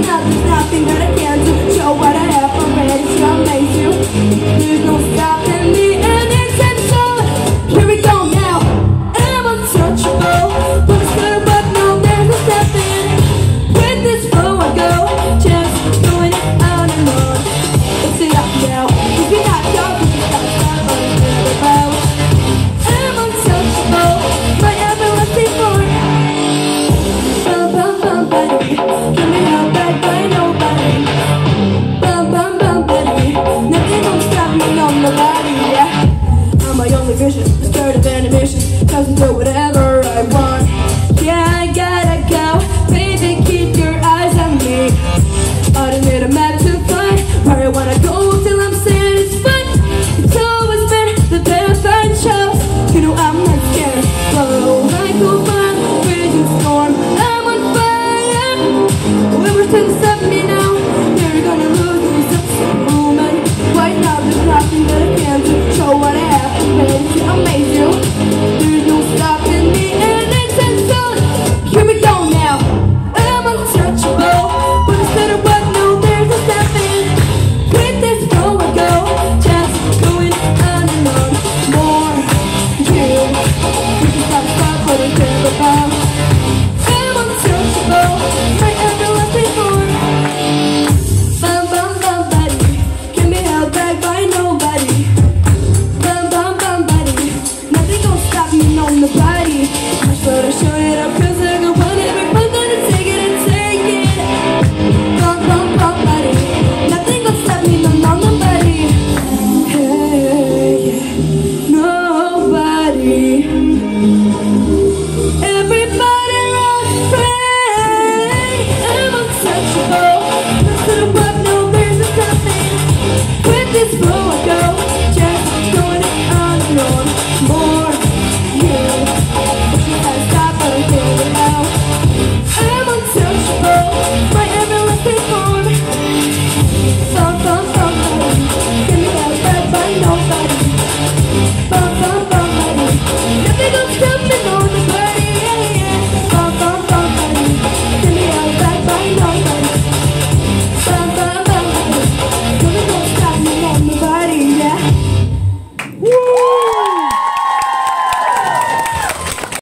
there's nothing that I can yeah. I'm my only vision, the spirit of animation Cause I do whatever I want. Yeah, I gotta go, baby, keep your eyes on me. I don't need a map to find where I wanna go till I'm satisfied. It's always been the best I chose. You know I'm not scared, follow I go by, raging storm. I'm on fire, we were to the